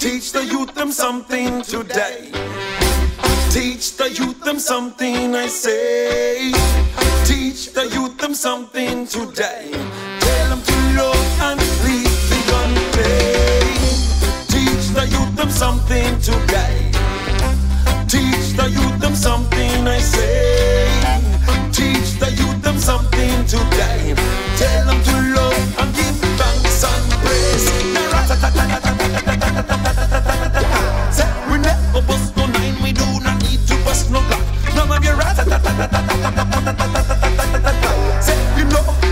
Teach the youth them something today. Teach the youth them something, I say. Teach the youth them something today. Say you know.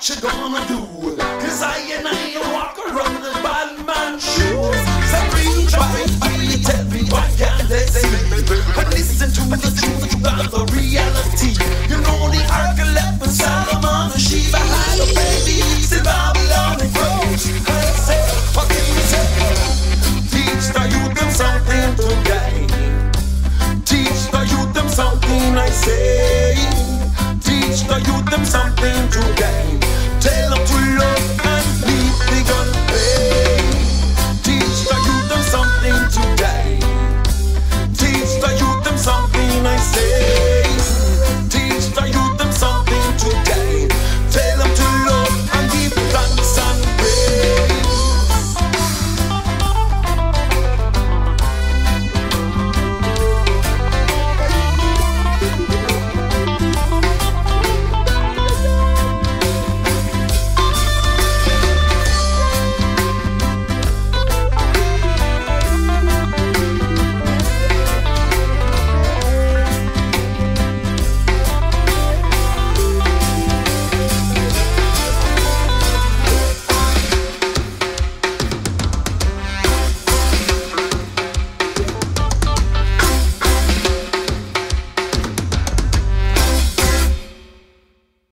what you gonna do? Cause I and I walk around in bad man shoes. So reach out, me, tell me what can they say? But listen to the truth about the reality. You know the Archelaus and Solomon and Sheba had a baby. See Babylon and grows. I say, what can you say? Teach the youth them something today. Teach the youth them something I say. Teach the youth them something to gain. Tell them to love and leave the gun.